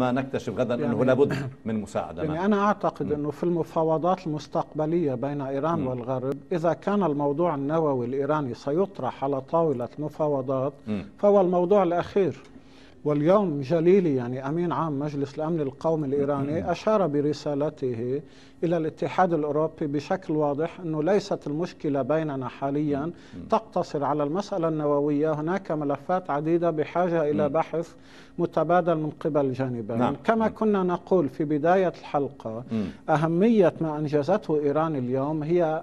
ما نكتشف غدا يعني انه لابد من مساعدة يعني ما. أنا أعتقد إنه في المفاوضات المستقبلية بين إيران م. والغرب إذا كان الموضوع النووي الإيراني سيطرح على طاولة المفاوضات م. فهو الموضوع الأخير واليوم جليلي يعني أمين عام مجلس الأمن القومي الإيراني أشار برسالته إلى الاتحاد الأوروبي بشكل واضح أنه ليست المشكلة بيننا حاليا. تقتصر على المسألة النووية. هناك ملفات عديدة بحاجة إلى بحث متبادل من قبل الجانبين نعم. كما كنا نقول في بداية الحلقة أهمية ما أنجزته إيران اليوم هي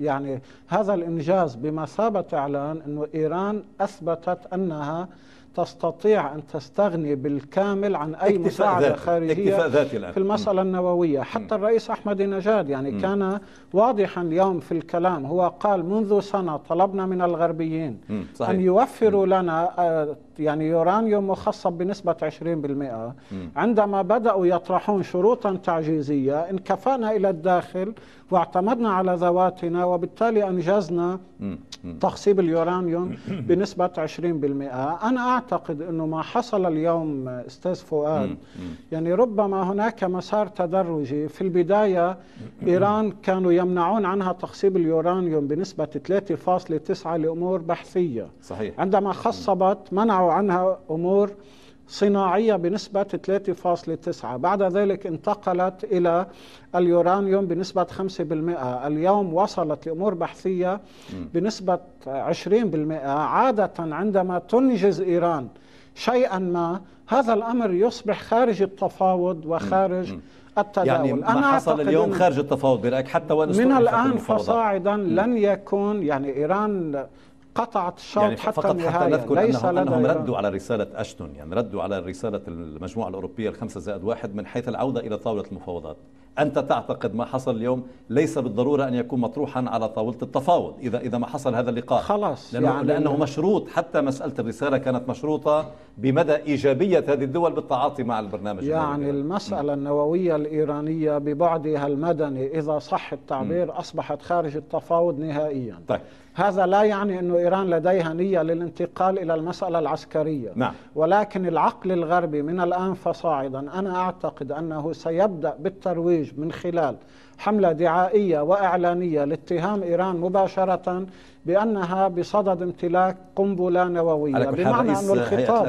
يعني هذا الإنجاز بمثابة إعلان أنه إيران أثبتت أنها تستطيع أن تستغني بالكامل عن أي مساعدة. خارجية ذاتي الآن. في المسألة النووية حتى الرئيس أحمد نجاد يعني م. كان واضحا اليوم في الكلام هو قال منذ سنة طلبنا من الغربيين صحيح. أن يوفروا م. لنا آه، يعني يورانيوم مخصب بنسبة 20% عندما بدأوا يطرحون شروطا تعجيزية انكفأنا إلى الداخل واعتمدنا على ذواتنا وبالتالي أنجزنا تخصيب اليورانيوم بنسبة 20% أنا أعتقد أنه ما حصل اليوم أستاذ فؤاد يعني ربما هناك مسار تدرجي. في البداية إيران كانوا يمنعون عنها تخصيب اليورانيوم بنسبة 3.9 لأمور بحثية. صحيح. عندما خصبت منعوا عنها أمور صناعية بنسبة 3.9 بعد ذلك انتقلت إلى اليورانيوم بنسبة 5% اليوم وصلت لأمور بحثية بنسبة 20% عادة عندما تنجز إيران شيئا ما هذا الأمر يصبح خارج التفاوض وخارج التداول. يعني ما أنا حصل اليوم خارج التفاوض؟ برأيك حتى وإن من الآن فصاعدا لن يكون يعني إيران قطعت الشوط يعني حتى فقط النهاية. حتى نذكر ليس أنهم, أنهم ردوا على رسالة أشتون يعني ردوا على رسالة المجموعة الأوروبية الخمسة زائد واحد من حيث العودة إلى طاولة المفاوضات. أنت تعتقد ما حصل اليوم ليس بالضرورة أن يكون مطروحا على طاولة التفاوض إذا إذا ما حصل هذا اللقاء. خلاص لأنه, يعني لأنه مشروط حتى مسألة الرسالة كانت مشروطة بمدى إيجابية هذه الدول بالتعاطي مع البرنامج يعني المسألة النووية الإيرانية ببعدها المدني إذا صح التعبير م. أصبحت خارج التفاوض نهائيا. طيب. هذا لا يعني أن إيران لديها نية للانتقال إلى المسألة العسكرية. نعم. ولكن العقل الغربي من الآن فصاعدا. أنا أعتقد أنه سيبدأ بالترويج من خلال حملة دعائية وإعلانية لاتهام إيران مباشرة بأنها بصدد امتلاك قنبلة نووية بمعنى أن الخطاب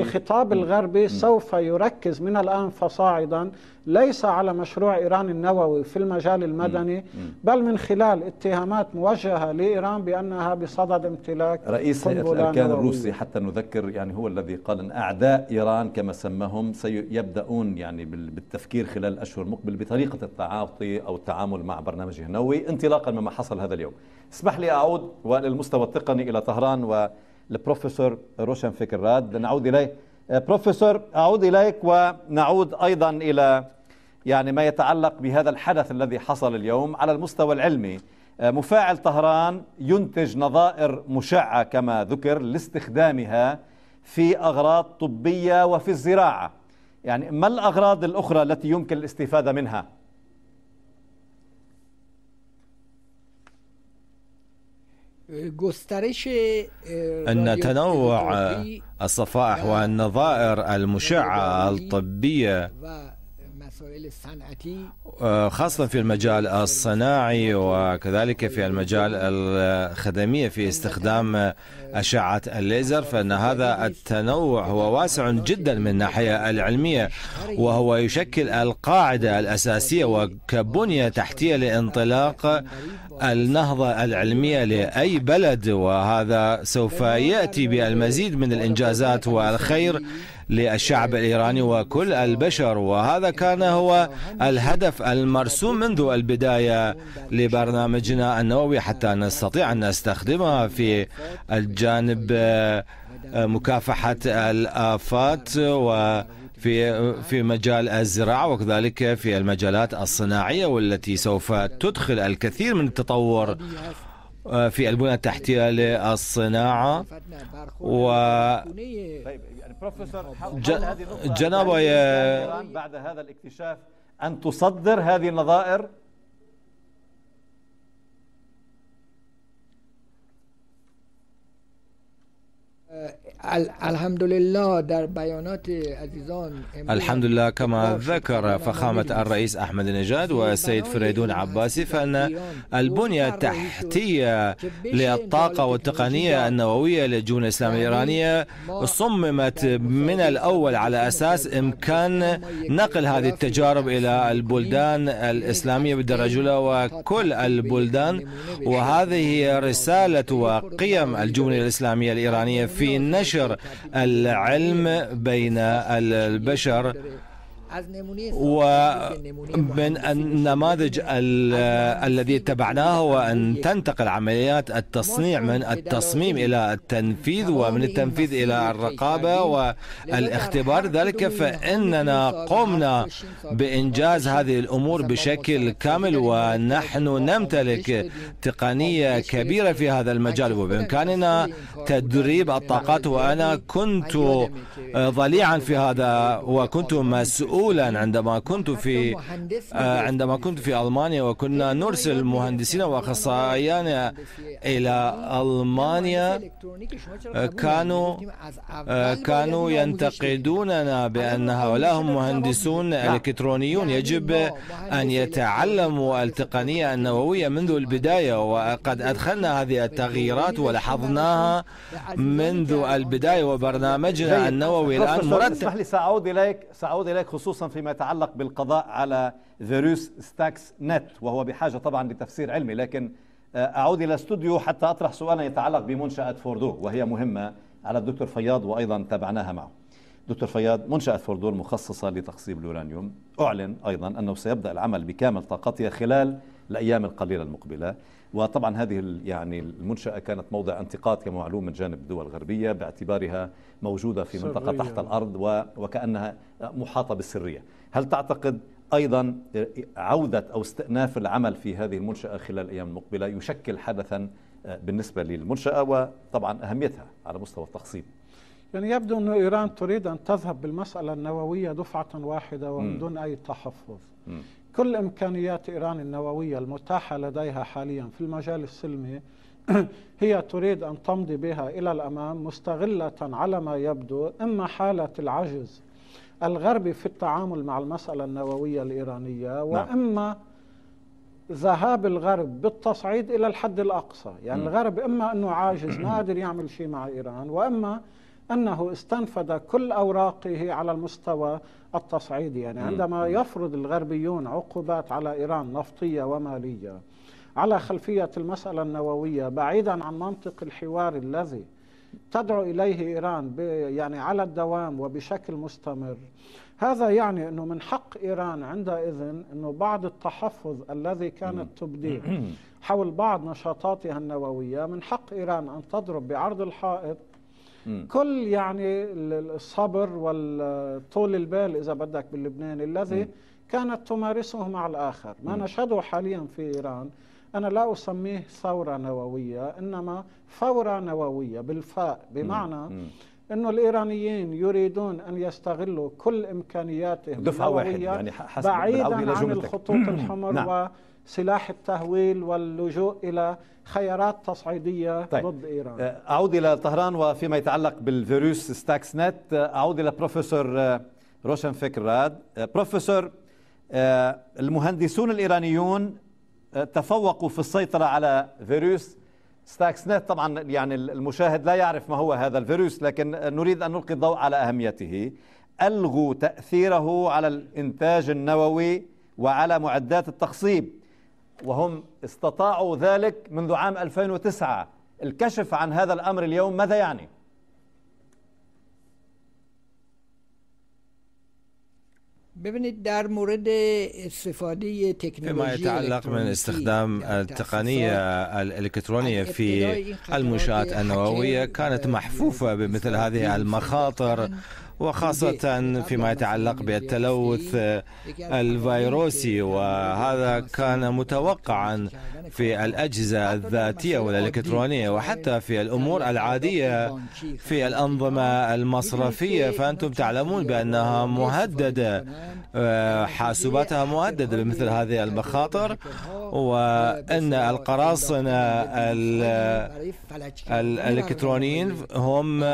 الخطاب الغربي م. سوف يركز من الآن فصاعدا ليس على مشروع إيران النووي في المجال المدني. بل من خلال اتهامات موجهة لإيران بأنها بصدد امتلاك رئيس هيئة الأركان. الروسي حتى نذكر يعني هو الذي قال أن أعداء إيران كما سماهم سيبدأون يعني بالتفكير خلال الأشهر المقبل بطريقة التعاطي أو التعامل مع برنامجه النووي انطلاقا مما حصل هذا اليوم اسمح لي أعود وللمستوى التقني إلى طهران والبروفيسور روشن فكر راد نعود إليه بروفيسور أعود إليك ونعود أيضا إلى يعني ما يتعلق بهذا الحدث الذي حصل اليوم على المستوى العلمي مفاعل طهران ينتج نظائر مشعة كما ذكر لاستخدامها في أغراض طبية وفي الزراعة يعني ما الأغراض الأخرى التي يمكن الاستفادة منها؟ أن تنوع الصفائح والنظائر المشعة الطبية. آه، خاصة في المجال الصناعي وكذلك في المجال الخدمية في استخدام أشعة الليزر فإن هذا التنوع هو واسع جدا من الناحية العلمية وهو يشكل القاعدة الأساسية وكبنية تحتية لانطلاق النهضة العلمية لأي بلد وهذا سوف يأتي بالمزيد من الإنجازات والخير للشعب الإيراني وكل البشر وهذا كان هو الهدف المرسوم منذ البداية لبرنامجنا النووي حتى نستطيع أن نستخدمها في الجانب آه، مكافحة الآفات و في في مجال الزراعة وكذلك في المجالات الصناعية والتي سوف تدخل الكثير من التطور. في البنى التحتية للصناعة. و بروفيسور جناب يا بعد هذا الاكتشاف أن تصدر هذه النظائر الحمد لله در بیانات عزیزان الحمد لله كما ذكر فخامة الرئيس أحمد نجاد والسيد فريدون عباسي فأن البنية التحتية للطاقة والتقنية النووية للجون الإسلامية الإيرانية صممت من الأول على أساس إمكان نقل هذه التجارب إلى البلدان الإسلامية بالدرجة الأولى وكل البلدان وهذه هي رسالة وقيم الجمهورية الإسلامية الإيرانية في نشر العلم بين البشر. ومن النماذج الذي اتبعناه هو أن تنتقل عمليات التصنيع من التصميم إلى التنفيذ ومن التنفيذ إلى الرقابة والاختبار ذلك فإننا قمنا بإنجاز هذه الأمور بشكل كامل ونحن نمتلك تقنية كبيرة في هذا المجال وبإمكاننا تدريب الطاقات وأنا كنت ضليعا في هذا وكنت مسؤول مسؤولا عندما كنت في عندما كنت في ألمانيا وكنا نرسل مهندسين واخصائيين إلى ألمانيا. كانوا كانوا ينتقدوننا بأن هؤلاء هم مهندسون إلكترونيون. يجب أن يتعلموا التقنية النووية منذ البداية وقد أدخلنا هذه التغييرات ولاحظناها منذ البداية وبرنامجنا النووي. الآن مرتب اسمح لي سأعود إليك سأعود إليك خصوصا خصوصا فيما يتعلق بالقضاء على فيروس ستاكس نت وهو بحاجة طبعا لتفسير علمي لكن أعود إلى الاستوديو حتى أطرح سؤالا يتعلق بمنشأة فوردو وهي مهمة على الدكتور فياض وأيضا تابعناها معه. دكتور فياض منشأة فوردو المخصصة لتخصيب اليورانيوم أعلن أيضا أنه سيبدأ العمل بكامل طاقتها خلال الأيام القليلة المقبلة. وطبعا هذه يعني المنشأة كانت موضع انتقاد كما معلوم من جانب الدول الغربية باعتبارها موجودة في منطقة تحت الأرض وكأنها محاطة بالسرية. هل تعتقد أيضا عودة أو استئناف العمل في هذه المنشأة خلال الأيام المقبلة يشكل حدثا بالنسبة للمنشأة وطبعا أهميتها على مستوى التخصيب يعني يبدو أن إيران تريد أن تذهب بالمسألة النووية دفعة واحدة ومن دون أي تحفظ. م. كل إمكانيات إيران النووية المتاحة لديها حاليا في المجال السلمي هي تريد أن تمضي بها إلى الأمام مستغلة على ما يبدو إما حالة العجز الغربي في التعامل مع المسألة النووية الإيرانية وإما ذهاب الغرب بالتصعيد إلى الحد الأقصى يعني م. الغرب إما أنه عاجز ما قادر يعمل شيء مع إيران وإما أنه استنفذ كل أوراقه على المستوى التصعيدي يعني عندما يفرض الغربيون عقوبات على إيران نفطية ومالية على خلفية المسألة النووية بعيدا عن منطق الحوار الذي تدعو إليه إيران يعني على الدوام وبشكل مستمر هذا يعني أنه من حق إيران عندئذ أنه بعض التحفظ الذي كانت تبديه حول بعض نشاطاتها النووية من حق إيران أن تضرب بعرض الحائط كل يعني الصبر والطول البال إذا بدك باللبناني الذي كانت تمارسه مع الآخر. ما نشهده حاليا في إيران أنا لا أسميه ثورة نووية إنما فورة نووية بالفاء بمعنى إنه الإيرانيين يريدون أن يستغلوا كل إمكانياتهم دفعة واحدة يعني حسب بعيدا عن الخطوط الحمر نعم. وسلاح التهويل واللجوء إلى خيارات تصعيدية طيب. ضد إيران. أعود إلى طهران وفيما يتعلق بالفيروس ستاكس نت أعود إلى بروفيسور روشن فكراد. بروفيسور المهندسون الإيرانيون تفوقوا في السيطرة على فيروس ستاكس نت طبعا يعني المشاهد لا يعرف ما هو هذا الفيروس لكن نريد أن نلقي الضوء على أهميته. ألغوا تأثيره على الإنتاج النووي وعلى معدات التخصيب. وهم استطاعوا ذلك منذ عام 2009 الكشف عن هذا الأمر اليوم ماذا يعني؟ ببینید در مورد استفاده تکنولوژی فيما يتعلق من استخدام التقنية الإلكترونية في المنشآت النووية كانت محفوفة بمثل هذه المخاطر وخاصة فيما يتعلق بالتلوث الفيروسي وهذا كان متوقعا في الأجهزة الذاتية والإلكترونية وحتى في الأمور العادية في الأنظمة المصرفية. فأنتم تعلمون بأنها مهددة حاسوباتها مهددة بمثل هذه المخاطر وأن القراصنة الإلكترونيين هم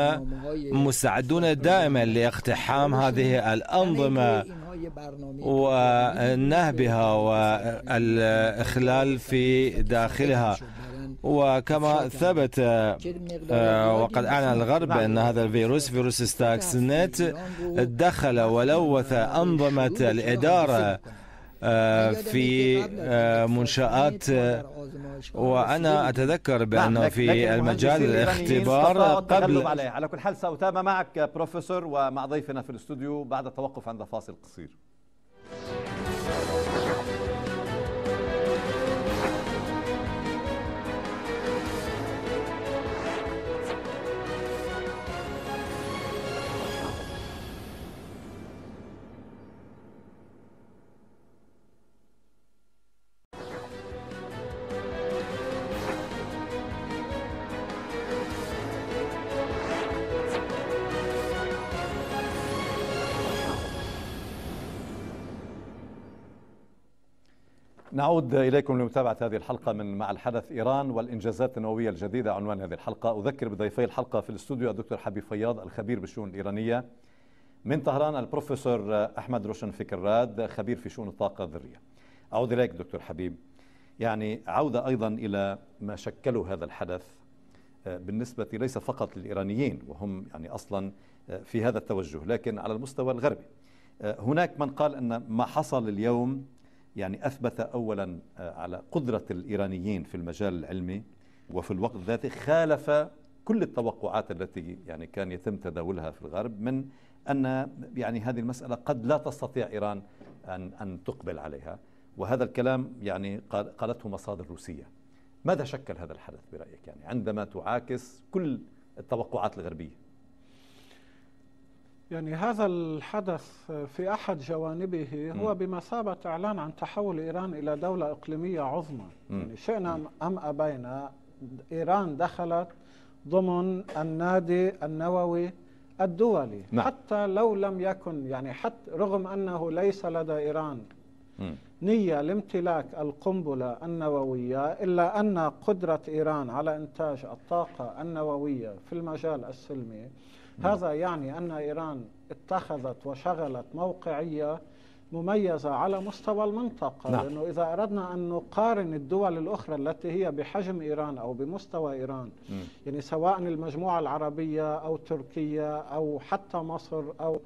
مستعدون دائما لاقتحام هذه الأنظمة ونهبها والإخلال في داخلها. وكما ثبت وقد أعلن الغرب بأن هذا الفيروس فيروس ستاكس نت دخل ولوث أنظمة الإدارة في منشآت وأنا أتذكر بأنه في المجال الاختبار قبل على كل حال سأتابع معك بروفيسور ومع ضيفنا في الاستوديو بعد التوقف عند فاصل قصير. نعود إليكم لمتابعة هذه الحلقة من مع الحدث إيران والإنجازات النووية الجديدة عنوان هذه الحلقة. أذكر بضيفي الحلقة في الاستوديو الدكتور حبيب فياض الخبير بالشؤون الإيرانية. من طهران البروفيسور أحمد روشن فكراد خبير في شؤون الطاقة الذرية. أعود إليك دكتور حبيب. يعني عودة أيضا إلى ما شكله هذا الحدث بالنسبة ليس فقط للإيرانيين وهم يعني أصلا في هذا التوجه لكن على المستوى الغربي. هناك من قال أن ما حصل اليوم يعني أثبت اولا على قدرة الإيرانيين في المجال العلمي وفي الوقت ذاته خالف كل التوقعات التي يعني كان يتم تداولها في الغرب من أن يعني هذه المسألة قد لا تستطيع إيران أن أن تقبل عليها. وهذا الكلام يعني قالته مصادر روسية. ماذا شكل هذا الحدث برأيك؟ يعني عندما تعاكس كل التوقعات الغربية. يعني هذا الحدث في أحد جوانبه هو بمثابه إعلان عن تحول إيران إلى دولة إقليمية عظمى. يعني شئنا أم أبينا إيران دخلت ضمن النادي النووي الدولي. نعم. حتى لو لم يكن يعني حتى رغم أنه ليس لدى إيران م. نية لامتلاك القنبلة النووية إلا أن قدرة إيران على إنتاج الطاقة النووية في المجال السلمي هذا يعني أن إيران اتخذت وشغلت موقعية مميزة على مستوى المنطقة نعم. لأنه إذا أردنا أن نقارن الدول الأخرى التي هي بحجم إيران أو بمستوى إيران م. يعني سواء المجموعة العربية أو تركيا أو حتى مصر أو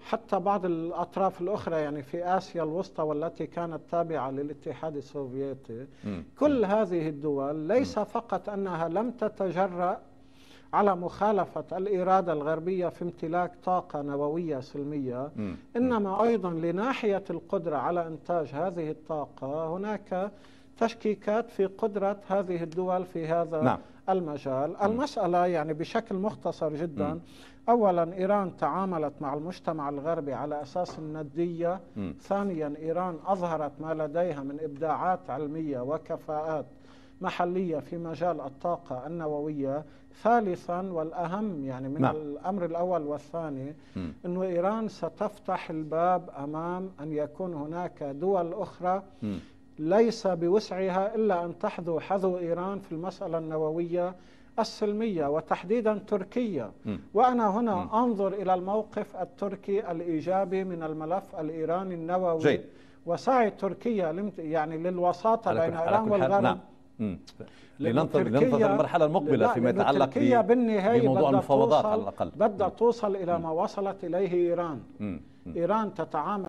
حتى بعض الأطراف الأخرى يعني في آسيا الوسطى والتي كانت تابعة للاتحاد السوفيتي م. كل هذه الدول ليس م. فقط أنها لم تتجرأ على مخالفة الإرادة الغربية في امتلاك طاقة نووية سلمية. إنما أيضا لناحية القدرة على إنتاج هذه الطاقة هناك تشكيكات في قدرة هذه الدول في هذا نعم. المجال. المسألة يعني بشكل مختصر جدا م. أولا إيران تعاملت مع المجتمع الغربي على أساس الندية م. ثانيا إيران أظهرت ما لديها من إبداعات علمية وكفاءات محلية في مجال الطاقة النووية ثالثا والأهم يعني من نعم. الأمر الأول والثاني أنه إيران ستفتح الباب أمام أن يكون هناك دول أخرى م. ليس بوسعها إلا أن تحذو حذو إيران في المسألة النووية السلمية وتحديدا تركيا م. وأنا هنا م. أنظر إلى الموقف التركي الإيجابي من الملف الإيراني النووي جيد. وسعي تركيا يعني للوساطة بين إيران والغرب نعم. لننتظر لننتظر المرحلة المقبلة فيما يتعلق تركيا بموضوع المفاوضات على الأقل. بدها توصل إلى ما وصلت إليه إيران. م. إيران تتعامل